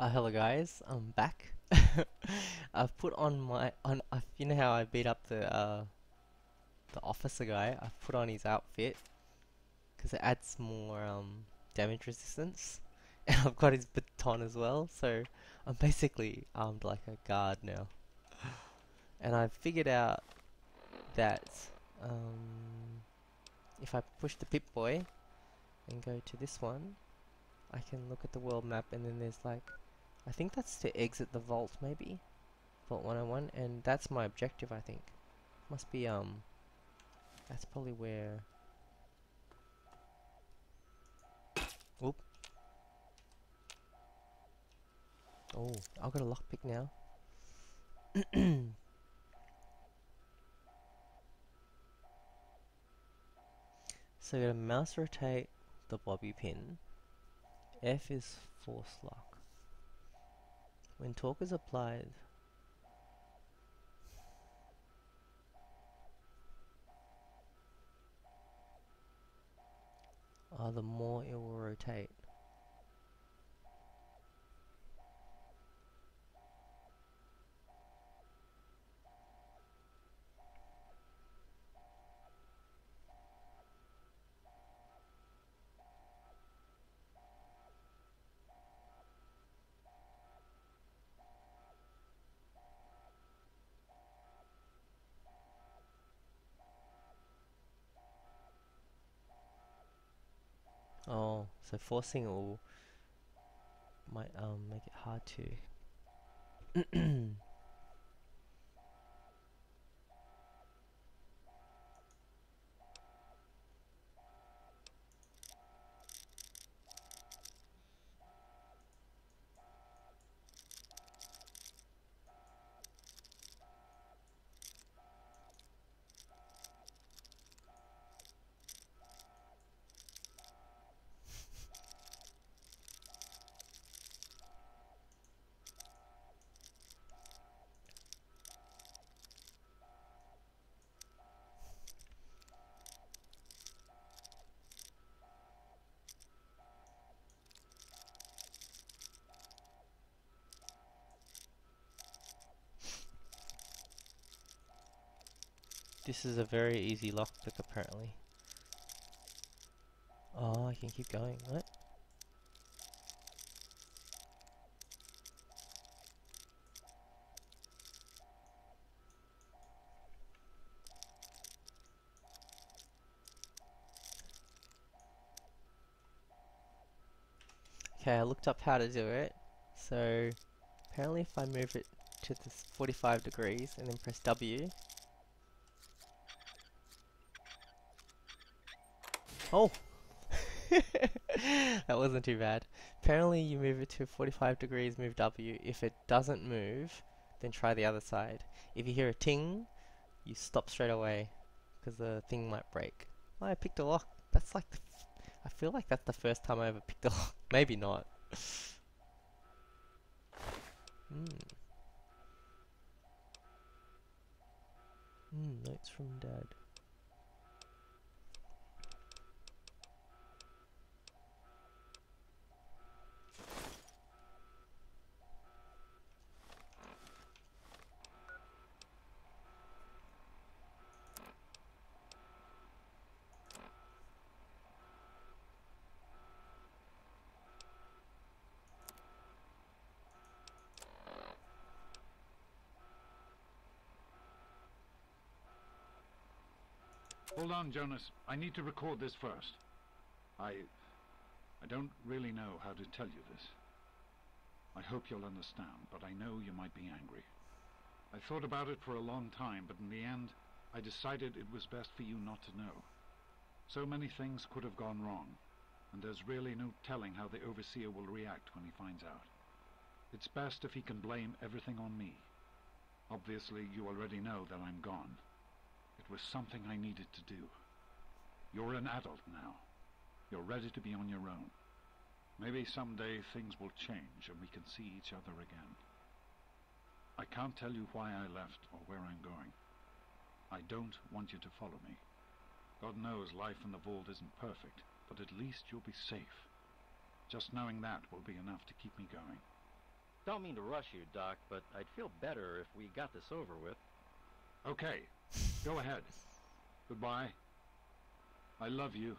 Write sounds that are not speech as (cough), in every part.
Uh, hello guys, I'm back. (laughs) I've put on my on. Uh, you know how I beat up the uh, the officer guy? I've put on his outfit because it adds more um, damage resistance, (laughs) and I've got his baton as well. So I'm basically armed like a guard now. And I've figured out that um, if I push the Pip Boy and go to this one, I can look at the world map and then there's like I think that's to exit the vault maybe vault 101 and that's my objective I think must be um that's probably where Oop. Oh, I've got a lockpick now. (coughs) so you gotta mouse rotate the bobby pin. F is force lock. When torque is applied, uh, the more it will rotate. Oh, so forcing will might um make it hard to. (clears throat) This is a very easy lockpick apparently. Oh, I can keep going. What? Okay, I looked up how to do it. So, apparently if I move it to this 45 degrees and then press W, Oh! (laughs) that wasn't too bad. Apparently you move it to 45 degrees, move W. If it doesn't move, then try the other side. If you hear a ting, you stop straight away, because the thing might break. Oh, I picked a lock. That's like, I feel like that's the first time I ever picked a lock. (laughs) Maybe not. Hmm, notes from dad. Hold on, Jonas. I need to record this first. I... I don't really know how to tell you this. I hope you'll understand, but I know you might be angry. I thought about it for a long time, but in the end, I decided it was best for you not to know. So many things could have gone wrong, and there's really no telling how the Overseer will react when he finds out. It's best if he can blame everything on me. Obviously, you already know that I'm gone. It was something I needed to do. You're an adult now. You're ready to be on your own. Maybe someday things will change and we can see each other again. I can't tell you why I left or where I'm going. I don't want you to follow me. God knows life in the vault isn't perfect, but at least you'll be safe. Just knowing that will be enough to keep me going. Don't mean to rush you, Doc, but I'd feel better if we got this over with. Okay, go ahead. Goodbye. I love you.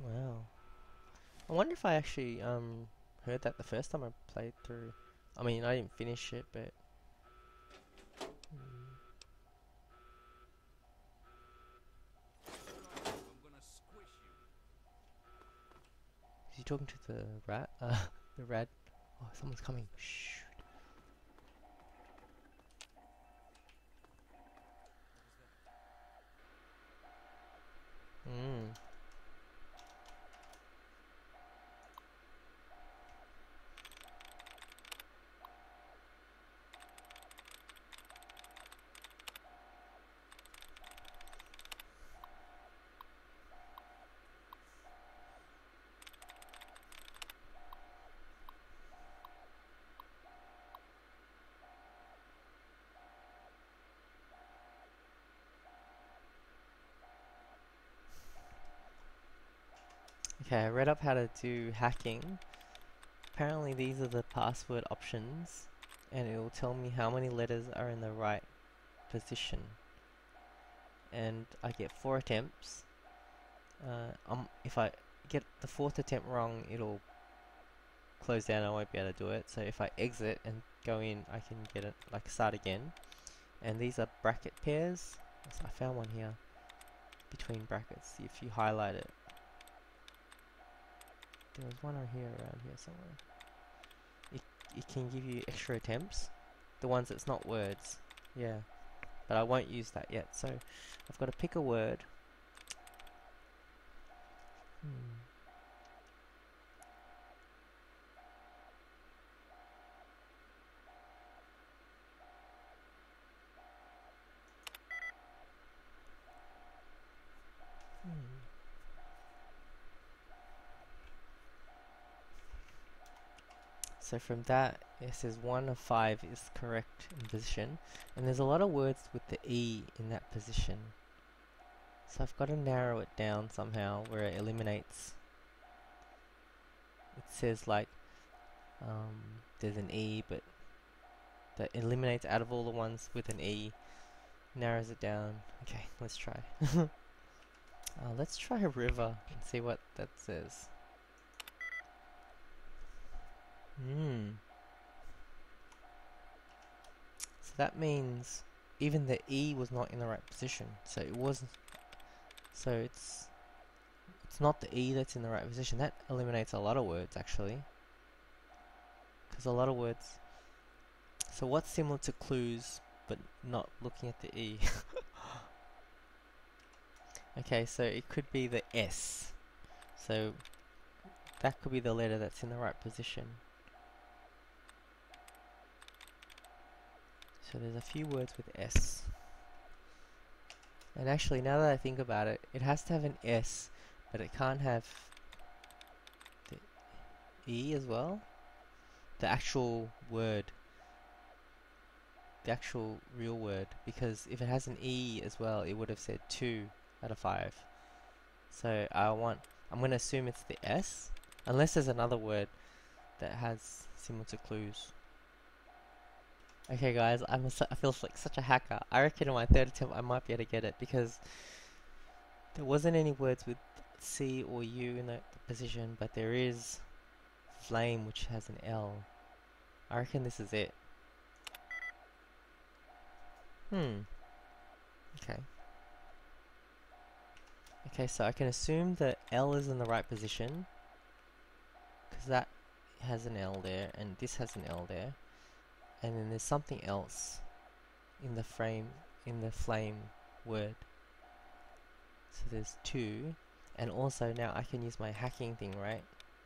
Wow. I wonder if I actually um heard that the first time I played through. I mean, I didn't finish it, but. Hmm. Is he talking to the rat? Uh, (laughs) the rat. Oh, someone's coming. Shh. Hmm. Okay, I read up how to do hacking. Apparently these are the password options and it will tell me how many letters are in the right position. And I get four attempts. Uh, um, if I get the fourth attempt wrong, it'll close down. I won't be able to do it. So if I exit and go in, I can get it like start again. And these are bracket pairs. I found one here between brackets. If you highlight it, there was one over here around here somewhere. It, it can give you extra attempts. The ones that's not words. Yeah. But I won't use that yet. So I've got to pick a word. Hmm. So from that, it says one of five is correct in position. And there's a lot of words with the E in that position. So I've got to narrow it down somehow where it eliminates. It says like, um, there's an E, but that eliminates out of all the ones with an E. Narrows it down. Okay, let's try. (laughs) uh, let's try a river and see what that says. Hmm. So that means even the E was not in the right position. So it wasn't. So it's it's not the E that's in the right position. That eliminates a lot of words actually. Because a lot of words. So what's similar to clues but not looking at the E? (laughs) okay, so it could be the S. So that could be the letter that's in the right position. So there's a few words with S. And actually, now that I think about it, it has to have an S, but it can't have the E as well. The actual word. The actual real word. Because if it has an E as well, it would have said 2 out of 5. So I want, I'm going to assume it's the S, unless there's another word that has similar to clues. Okay guys, I'm a, I feel like such a hacker. I reckon in my third attempt I might be able to get it because there wasn't any words with C or U in that position, but there is flame which has an L. I reckon this is it. Hmm. Okay. Okay, so I can assume that L is in the right position because that has an L there and this has an L there and then there's something else in the frame in the flame word. So there's two. And also now I can use my hacking thing right?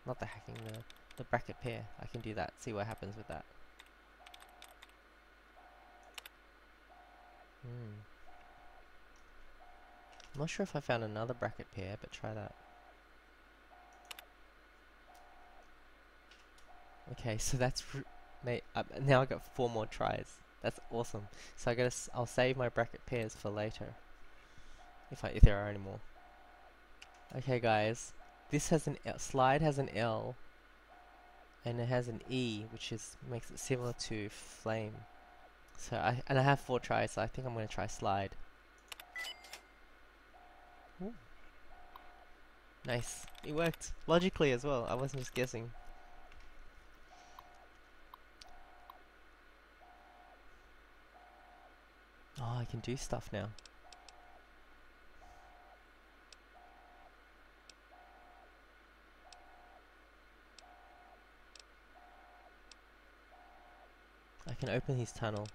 Not the hacking the, the bracket pair. I can do that. See what happens with that. Hmm. I'm not sure if I found another bracket pair but try that. Okay (laughs) so that's Mate, uh, now I got four more tries. That's awesome. So I gotta, I'll save my bracket pairs for later. If I, if there are any more. Okay, guys. This has an L, slide has an L, and it has an E, which is makes it similar to flame. So I and I have four tries, so I think I'm gonna try slide. Ooh. Nice, it worked logically as well. I wasn't just guessing. Oh, I can do stuff now. I can open his tunnel.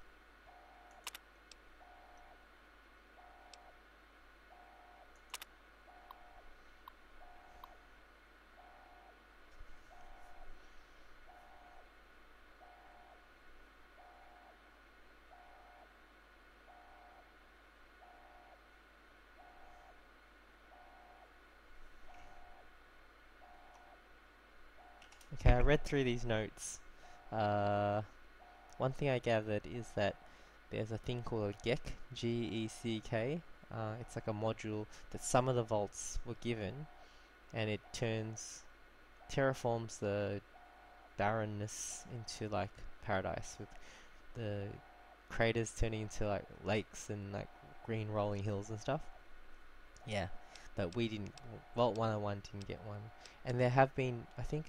Okay, I read through these notes. Uh, one thing I gathered is that there's a thing called a GECK, G-E-C-K. Uh, it's like a module that some of the vaults were given, and it turns, terraforms the barrenness into like paradise, with the craters turning into like lakes and like green rolling hills and stuff. Yeah, but we didn't. Vault 101 didn't get one, and there have been, I think,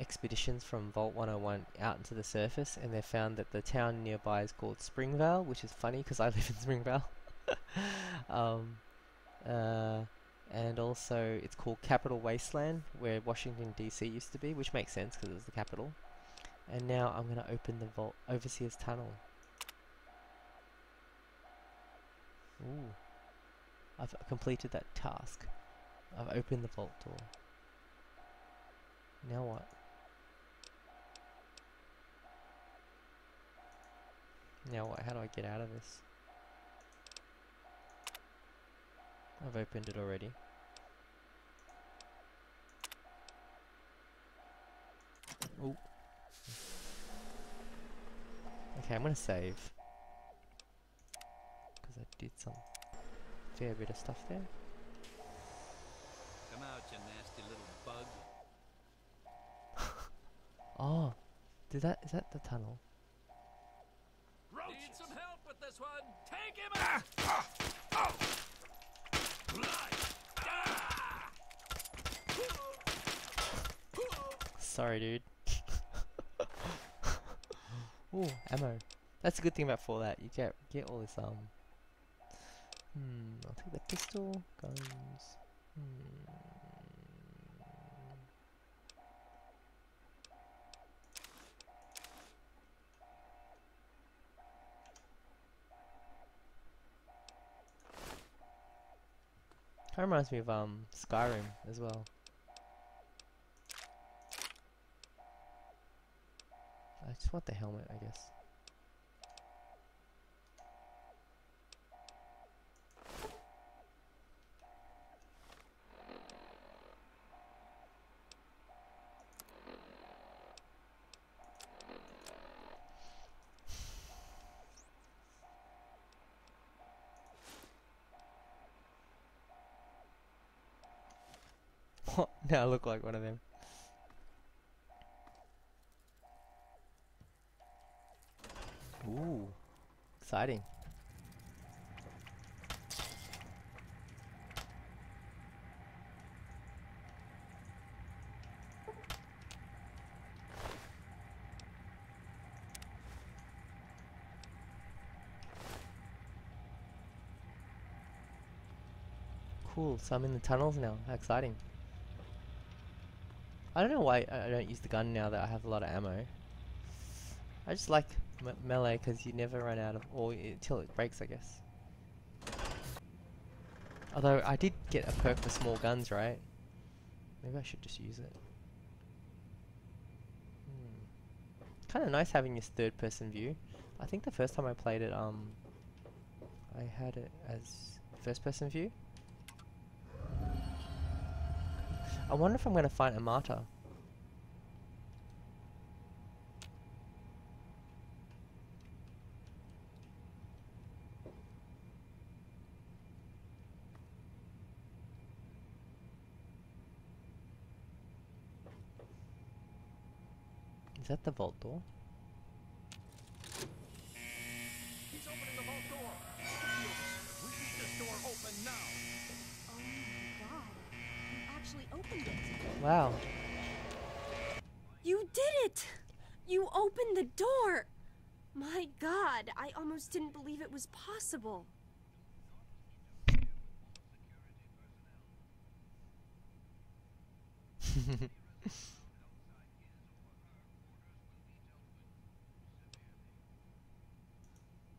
expeditions from Vault 101 out into the surface, and they found that the town nearby is called Springvale, which is funny because I (laughs) live in Springvale. (laughs) um, uh, and also, it's called Capital Wasteland, where Washington D.C. used to be, which makes sense because it was the capital. And now I'm going to open the Vault Overseer's Tunnel. Ooh. I've completed that task. I've opened the vault door. Now what? Now? How do I get out of this? I've opened it already. Oh. Okay, I'm gonna save. Because I did some fair bit of stuff there. Come out, you nasty little bug. (laughs) Oh, did that, is that the tunnel? Need some help with this one? Take him out! Sorry, dude. (laughs) Ooh, ammo. That's a good thing about Fallout. You get get all this um. Hmm. I'll take the pistol, guns. Hmm. Kind of reminds me of um Skyrim as well. I just want the helmet, I guess. (laughs) now look like one of them. Ooh, exciting. Cool, so I'm in the tunnels now. How exciting. I don't know why I don't use the gun now that I have a lot of ammo. I just like me melee because you never run out of, or until it breaks, I guess. Although I did get a perk for small guns, right? Maybe I should just use it. Hmm. Kind of nice having this third-person view. I think the first time I played it, um, I had it as first-person view. I wonder if I'm going to find a martyr. Is that the vault door? Wow. You did it! You opened the door! My god, I almost didn't believe it was possible. (laughs)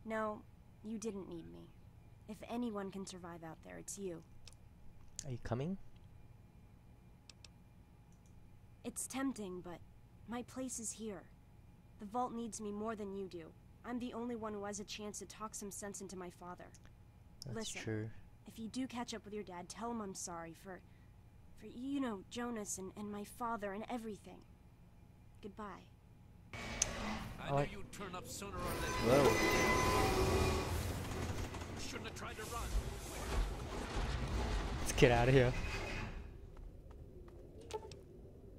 No, you didn't need me. If anyone can survive out there, it's you. Are you coming? It's tempting, but my place is here. The vault needs me more than you do. I'm the only one who has a chance to talk some sense into my father. That's Listen. true. If you do catch up with your dad, tell him I'm sorry for. for, you know, Jonas and, and my father and everything. Goodbye. I knew you'd turn up sooner or later. Whoa. Shouldn't have tried to run. Let's get out of here.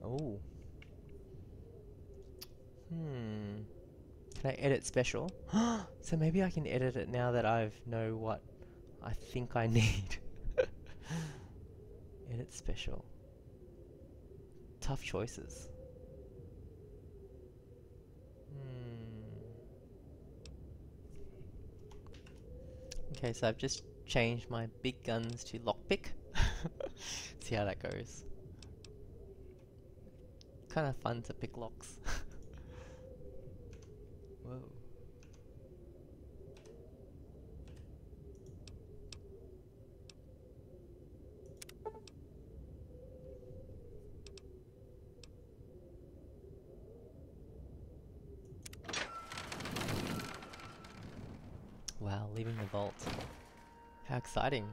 Oh. Hmm. Can I edit special? (gasps) so maybe I can edit it now that I've know what I think I (laughs) need. (laughs) edit special. Tough choices. Hmm. Okay, so I've just changed my big guns to lockpick. (laughs) See how that goes. Kind of fun to pick locks. (laughs) Whoa. Wow, leaving the vault. How exciting.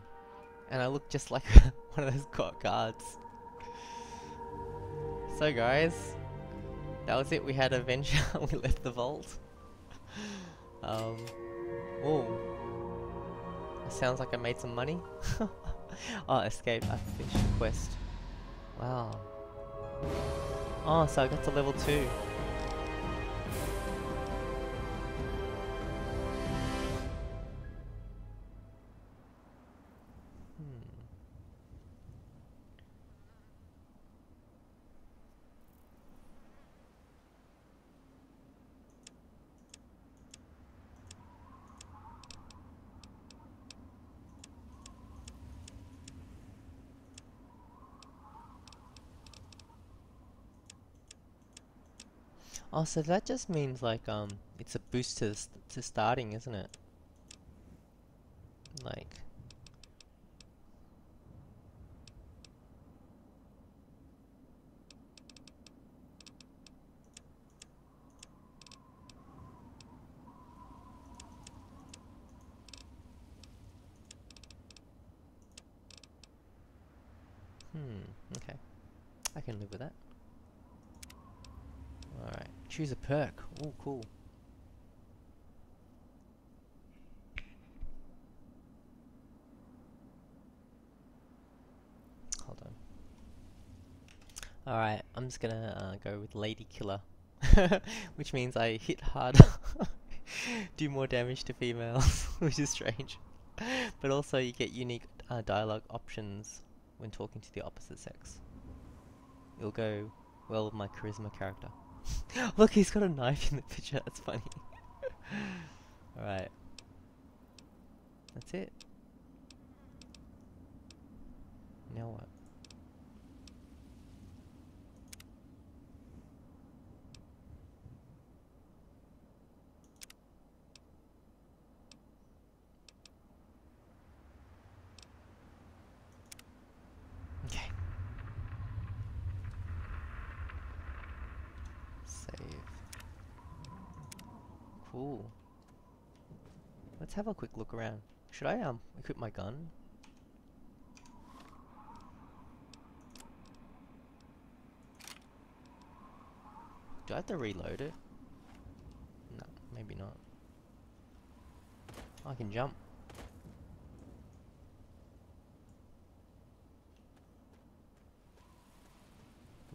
And I look just like (laughs) one of those gu- guards. So guys, that was it. We had adventure. (laughs) we left the vault. Um, oh, sounds like I made some money. (laughs) oh, escape. I finished the quest. Wow. Oh, so I got to level two. Oh, so that just means like um, it's a boost to s- to starting, isn't it? Like. Hmm, okay. I can live with that. Choose a perk. Oh, cool. Hold on. Alright, I'm just gonna uh, go with Lady Killer. (laughs) which means I hit harder, (laughs) do more damage to females, (laughs) which is strange. But also you get unique uh, dialogue options when talking to the opposite sex. It'll go well with my charisma character. (laughs) Look, he's got a knife in the picture. That's funny. (laughs) Alright. That's it. Now what? Okay. Save. Cool. Let's have a quick look around. Should I um equip my gun? Do I have to reload it? No, maybe not. I can jump.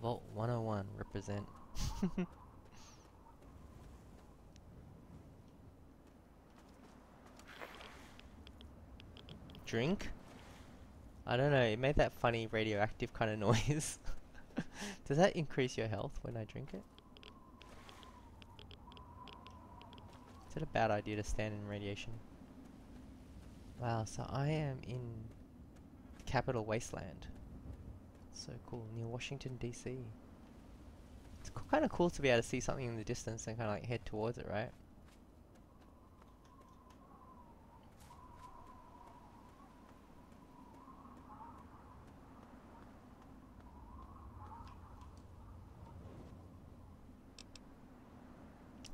Vault 101 represent. (laughs) drink. I don't know, it made that funny radioactive kind of (laughs) noise. Does that increase your health when I drink it? Is it a bad idea to stand in radiation? Wow, so I am in Capital Wasteland. So cool, near Washington DC. It's kind of cool to be able to see something in the distance and kind of like head towards it, right?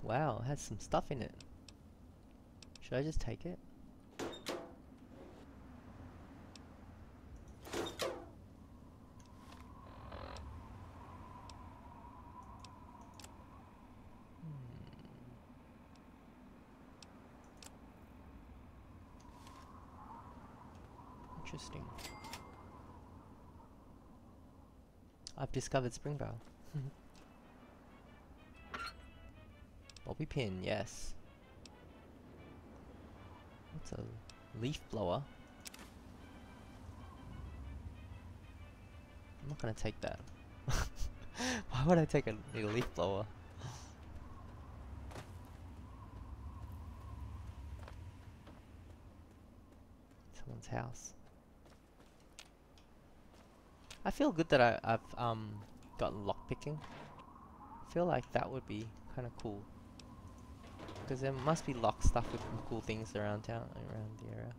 Wow, it has some stuff in it. Should I just take it? Hmm. Interesting. I've discovered Springvale. (laughs) pin, yes. What's a leaf blower? I'm not gonna take that. (laughs) Why would I take a, a leaf blower? Someone's house. I feel good that I, I've um got lockpicking. I feel like that would be kind of cool. Because there must be locked stuff with cool things around town, around the area.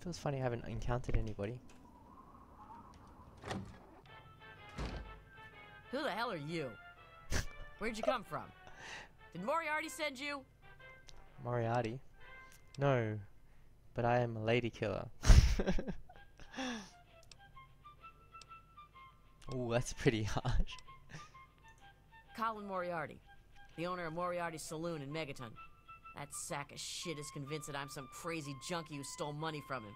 Feels funny I haven't encountered anybody. Who the hell are you? (laughs) Where'd you come from? Did Moriarty send you? Moriarty? No, but I am a lady killer. (laughs) Ooh, that's pretty (laughs) harsh. Colin Moriarty, the owner of Moriarty's Saloon in Megaton. That sack of shit is convinced that I'm some crazy junkie who stole money from him.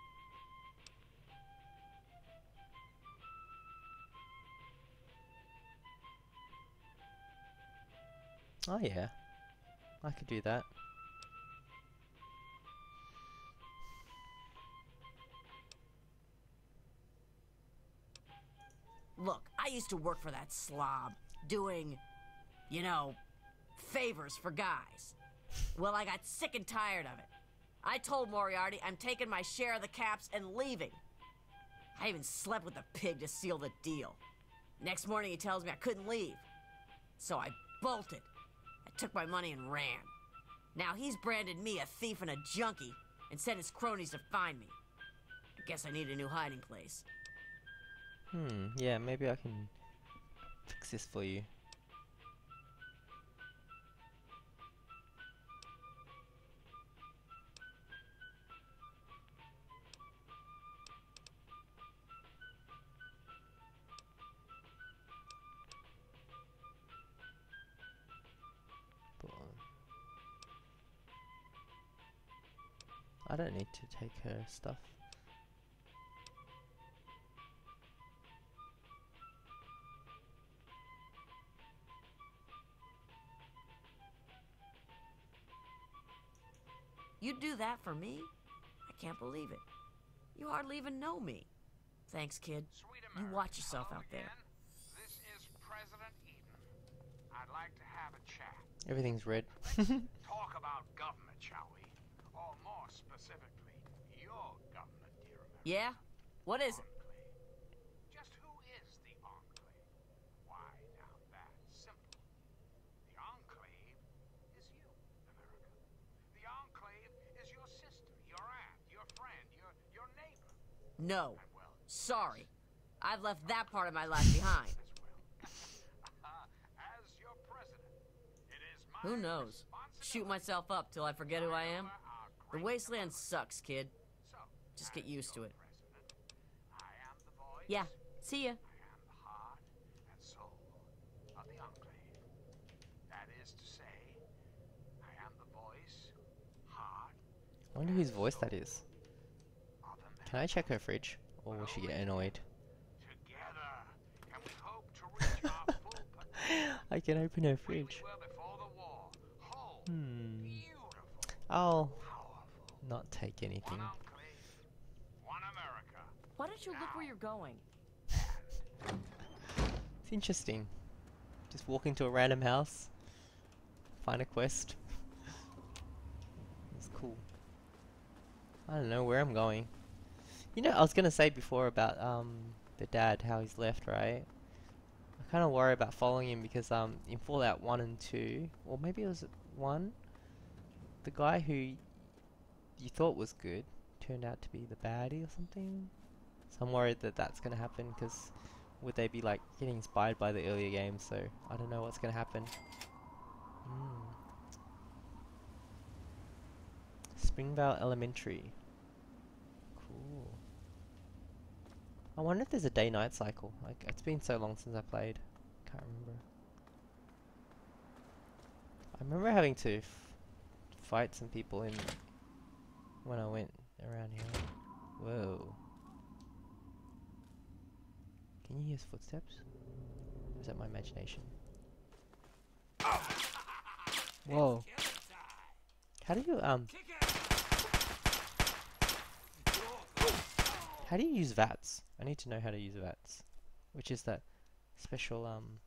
Oh yeah, I could do that. Look, I used to work for that slob, doing, you know, favors for guys. Well, I got sick and tired of it. I told Moriarty I'm taking my share of the caps and leaving. I even slept with the pig to seal the deal. Next morning, he tells me I couldn't leave. So I bolted. I took my money and ran. Now he's branded me a thief and a junkie and sent his cronies to find me. I guess I need a new hiding place. Hmm, yeah, maybe I can fix this for you. I don't need to take her stuff. You'd do that for me? I can't believe it. You hardly even know me. Thanks, kid. Sweet You watch yourself Hello out there. This is President Eden. I'd like to have a chat. Everything's red. (laughs) Talk about government, shall we? Specifically, your government, dear America. Yeah? What is it? Just who is the Enclave? Why, now that's simple. The Enclave is you, America. The Enclave is your sister, your aunt, your friend, your your neighbor. No. Well, Sorry. I've left that part of my life behind. (laughs) as well. (laughs) as your president, it is my Who knows? Shoot myself up till I forget who I am. The wasteland sucks, kid. Just get used to it. Yeah. See ya. I wonder whose voice that is. Can I check her fridge? Or will she get annoyed? (laughs) I can open her fridge. Hmm. Oh. Not take anything. One America. Why don't you look where you're going? (laughs) It's interesting. Just walk into a random house, find a quest. It's cool. I don't know where I'm going. You know, I was gonna say before about um the dad, how he's left, right? I kind of worry about following him because um in Fallout One and Two, or maybe it was one, the guy who you thought was good turned out to be the baddie or something. So I'm worried that that's gonna happen because would they be like getting inspired by the earlier games? So I don't know what's gonna happen. Mm. Springvale Elementary. Cool. I wonder if there's a day-night cycle. Like it's been so long since I played. Can't remember. I remember having to fight some people in when I went around here. Whoa. Can you hear his footsteps? Is that my imagination? Whoa. How do you, um... How do you use VATS? I need to know how to use VATS. Which is that special, um...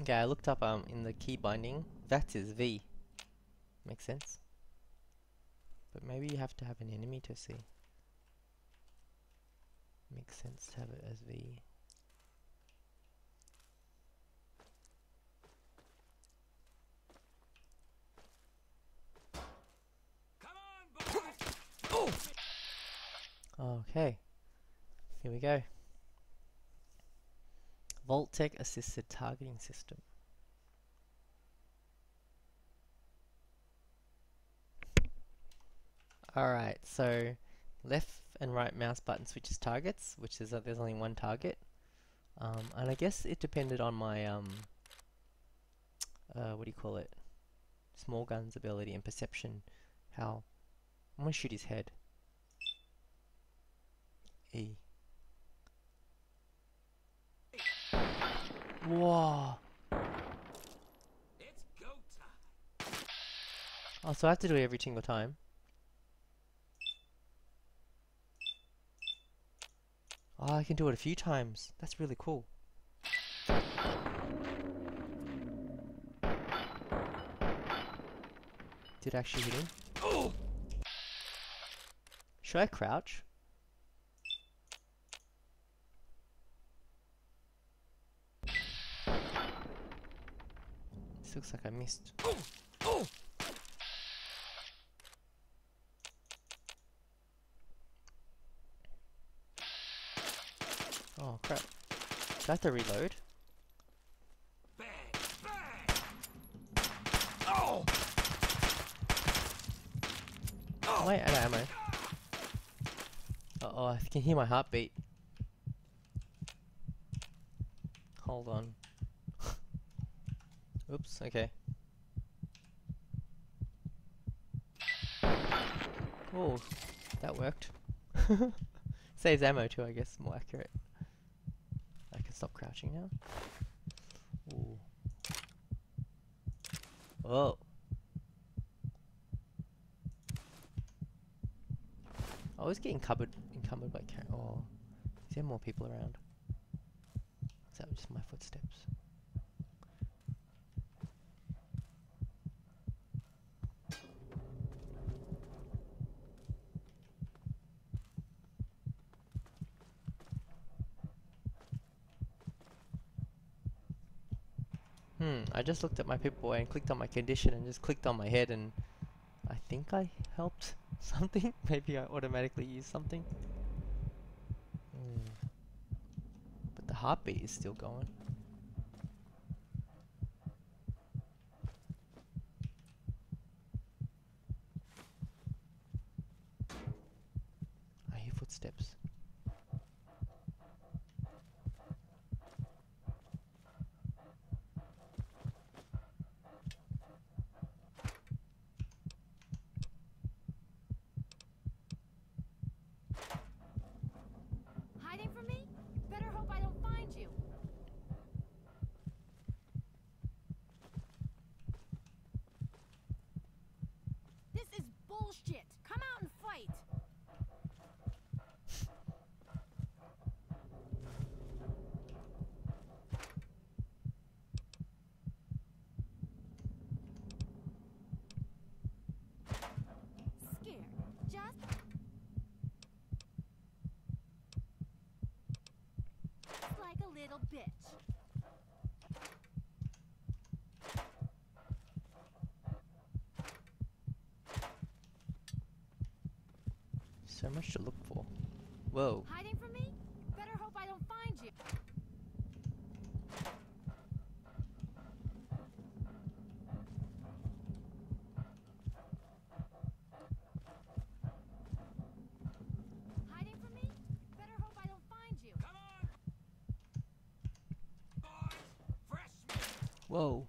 Okay, I looked up, um, in the key binding. VATS is V. Makes sense. Maybe you have to have an enemy to see. Makes sense to have it as V. Okay. Here we go. Vault-Tec assisted targeting system. Alright, so left and right mouse button switches targets, which is that there's only one target. Um, and I guess it depended on my, um, uh, what do you call it? Small guns ability and perception. How? I'm gonna shoot his head. E. Whoa. It's go time. Oh, so I have to do it every single time. Oh, I can do it a few times. That's really cool. Did I actually hit him? Should I crouch? This looks like I missed. Oh crap. Do I have to reload? Bang, bang. Oh! Am I out of ammo? Uh oh, I can hear my heartbeat. Hold on. (laughs) Oops, okay. Oh, that worked. (laughs) Saves ammo too, I guess, more accurate. Stop crouching now. Ooh. Oh. I was getting covered, encumbered by car- Oh. Is there more people around? Is that just my footsteps? Hmm, I just looked at my people and clicked on my condition and just clicked on my head and I think I helped (laughs) something. (laughs) Maybe I automatically used something. Hmm. But the heartbeat is still going. I hear footsteps. Hiding from me? Better hope I don't find you. bullshit. Come out and fight. Scared. Just Just like a little bitch. So much to look for. Whoa. Hiding from me? Better hope I don't find you. Hiding from me? Better hope I don't find you. Come on! Boys, fresh meat! Whoa.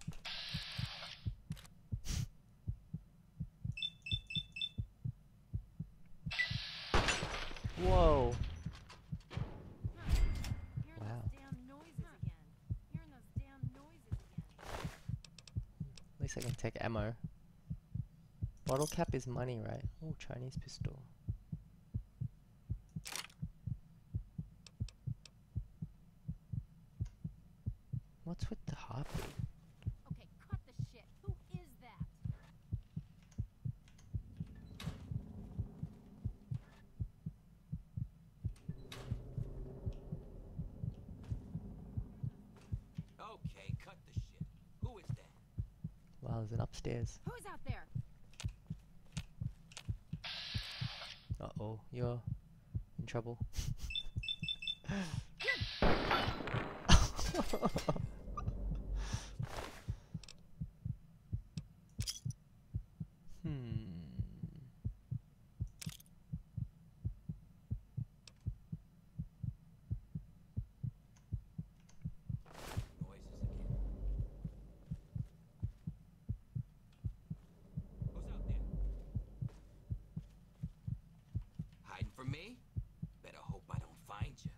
Whoa. Hearing Wow. those damn noises again. Hearing those damn noises again. At least I can take ammo. Bottle cap is money, right? Oh, Chinese pistol. What's with the heartbeat? Okay, cut the shit. Who is that? Okay, cut the shit. Who is that? Wow, there's an upstairs. Who's out there? Uh oh, you're in trouble. (laughs) hmm. Noises again. Who's out there? Hiding from me? Better hope I don't find you.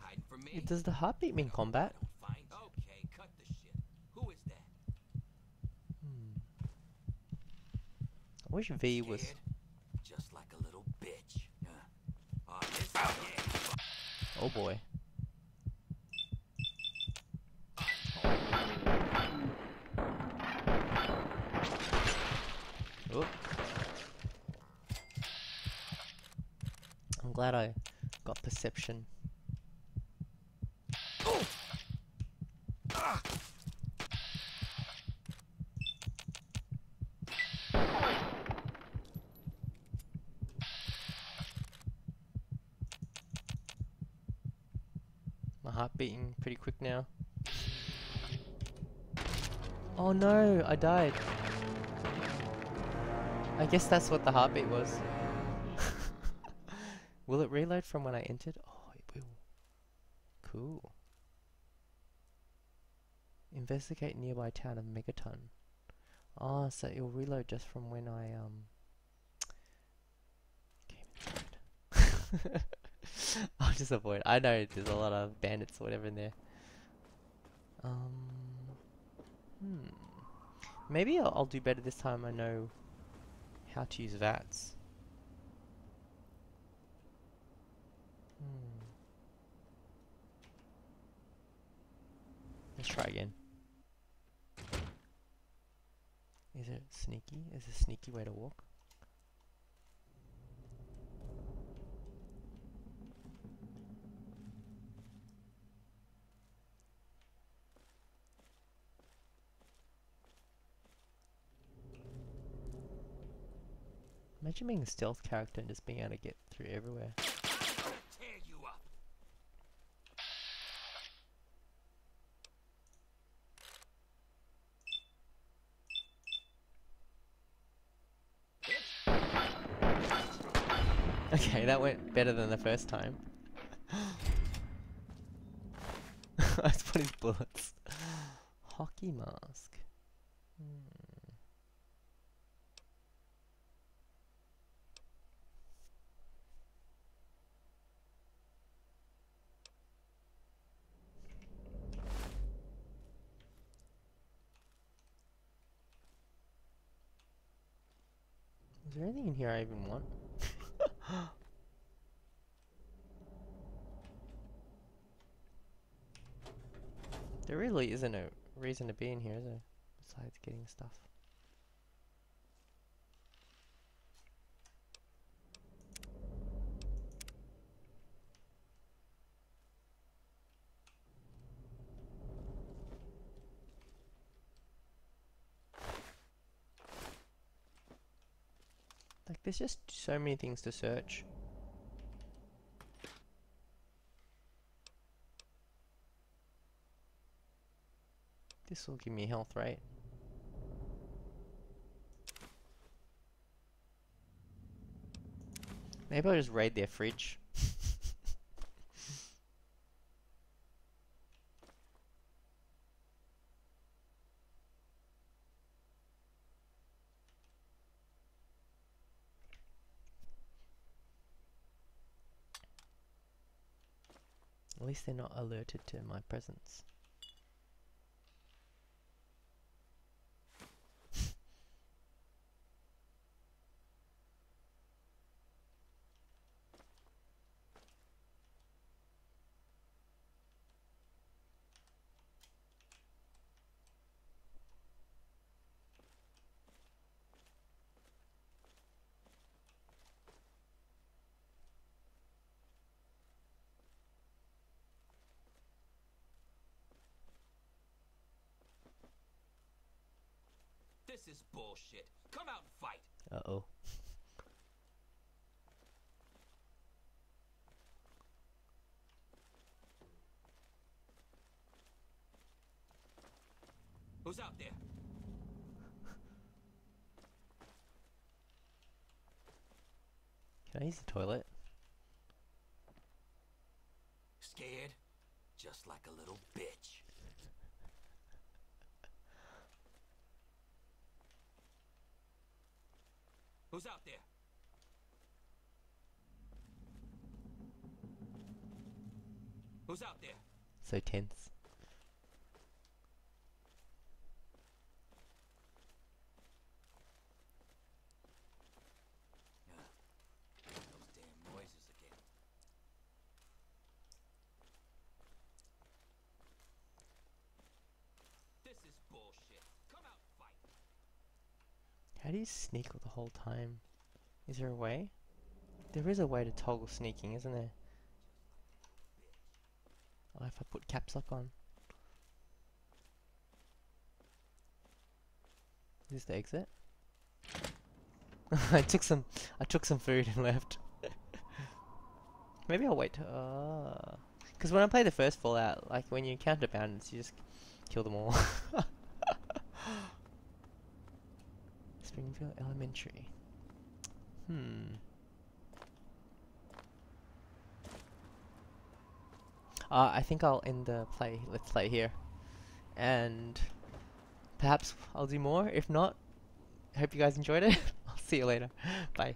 Hiding from me? Yeah, Does the heartbeat mean combat? Okay, cut the shit. Who is that? Hmm. I wish V was. Just like a little bitch. Huh? Oh. Oh boy. Oh. I'm glad I got perception. My heart beating pretty quick now. Oh no, I died. I guess that's what the heartbeat was. (laughs) will it reload from when I entered? Oh, it will. Cool. Investigate nearby town of Megaton. Ah, so it'll reload just from when I um. (laughs) I'll just avoid. I know there's a lot of bandits or whatever in there. Um, hmm. Maybe I'll, I'll do better this time. I know how to use VATS. Hmm. Let's try again. Is it sneaky? Is a sneaky way to walk? Imagine being a stealth character and just being able to get through everywhere. (laughs) Okay, that went better than the first time. Let's put his bullets. Hockey mask. Hmm. Is there anything in here I even want? (laughs) there really isn't a reason to be in here, is there? Besides getting stuff. There's just so many things to search. This will give me health, right? Maybe I'll just raid their fridge. At least they're not alerted to my presence. This is bullshit. Come out and fight. Uh oh. Who's out there? Can I use the toilet? Scared? Just like a little bitch. Who's out there? Who's out there? So tense. How do you sneak all the whole time? Is there a way? There is a way to toggle sneaking, isn't there? Oh, if I put caps lock on. Is this the exit? (laughs) I took some I took some food and (laughs) left. (laughs) Maybe I'll wait to uh because when I play the first Fallout, like when you encounter bandits, you just kill them all. Springfield Elementary. Hmm. Uh, I think I'll end the play. Let's play here, and perhaps I'll do more. If not, hope you guys enjoyed it. (laughs) I'll see you later. Bye.